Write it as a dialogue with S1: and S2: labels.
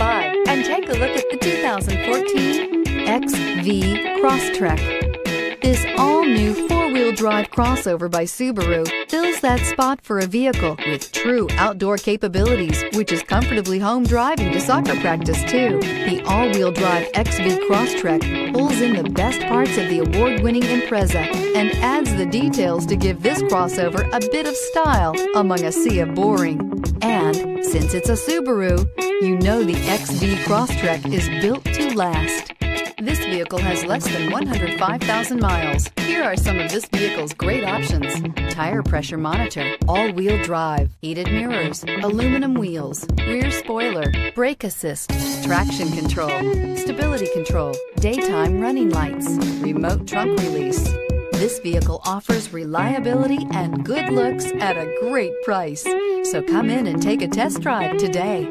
S1: by and take a look at the 2014 XV Crosstrek. This all-new four-wheel drive crossover by Subaru fills that spot for a vehicle with true outdoor capabilities, which is comfortably home driving to soccer practice too. The all-wheel drive XV Crosstrek pulls in the best parts of the award-winning Impreza and adds the details to give this crossover a bit of style among a sea of boring. And since it's a Subaru, you know the XV Crosstrek is built to last. This vehicle has less than 105,000 miles. Here are some of this vehicle's great options. Tire pressure monitor, all-wheel drive, heated mirrors, aluminum wheels, rear spoiler, brake assist, traction control, stability control, daytime running lights, remote trunk release. This vehicle offers reliability and good looks at a great price. So come in and take a test drive today.